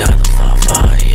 down to my mind.